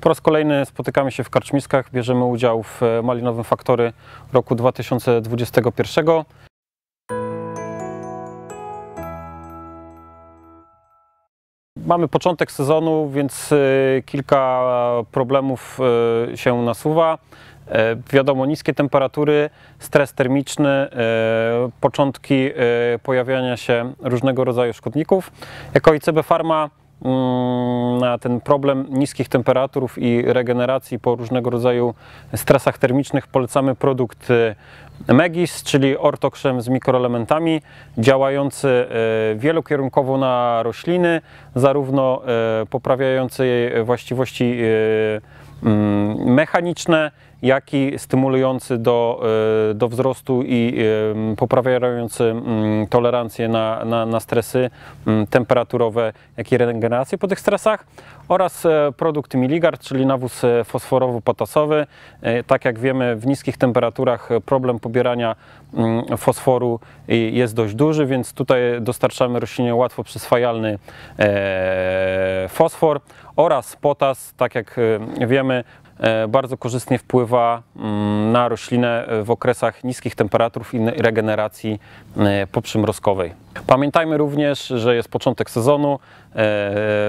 Po raz kolejny spotykamy się w Karczmiskach, bierzemy udział w e, Malinowym Faktory roku 2021. Mamy początek sezonu, więc e, kilka problemów e, się nasuwa. Wiadomo, niskie temperatury, stres termiczny, początki pojawiania się różnego rodzaju szkodników. Jako ICB Pharma na ten problem niskich temperatur i regeneracji po różnego rodzaju stresach termicznych polecamy produkt e, Megis, czyli ortokrzem z mikroelementami, działający e, wielokierunkowo na rośliny, zarówno e, poprawiający jej właściwości mm, mechaniczne, jak i stymulujący do, e, do wzrostu i poprawiający tolerancję na, na, na stresy temperaturowe, jak i regenerację po tych stresach oraz e, produkt Miligard, czyli nawóz e, fosforowo-potasowy. Tak jak wiemy, w niskich temperaturach problem pobierania fosforu jest dość duży, więc tutaj dostarczamy roślinie łatwo przyswajalny fosfor oraz potas, tak jak wiemy, bardzo korzystnie wpływa mm, na roślinę w okresach niskich temperatur i regeneracji e, poprzymrozkowej. Pamiętajmy również, że jest początek sezonu e,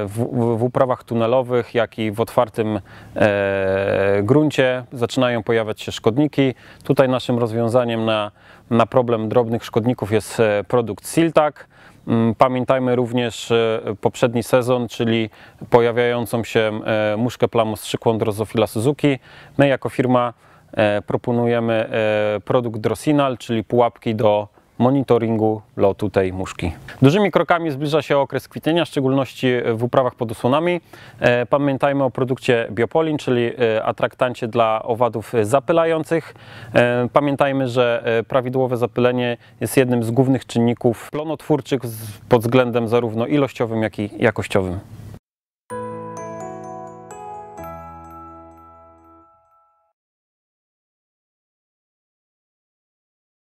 w, uprawach tunelowych, jak i w otwartym e, gruncie zaczynają pojawiać się szkodniki. Tutaj naszym rozwiązaniem na, na problem drobnych szkodników jest e, produkt Siltak. Mm, Pamiętajmy również e, poprzedni sezon, czyli pojawiającą się e, muszkę plamostrzykłą Drosophila Suzuki. My jako firma e, proponujemy produkt Drosinal, czyli pułapki do monitoringu lotu tej muszki. Dużymi krokami zbliża się okres kwitnienia, w szczególności w uprawach pod osłonami. E, Pamiętajmy o produkcie Biopolin, czyli e, atraktancie dla owadów zapylających. E, Pamiętajmy, że prawidłowe zapylenie jest jednym z głównych czynników plonotwórczych pod względem zarówno ilościowym, jak i jakościowym.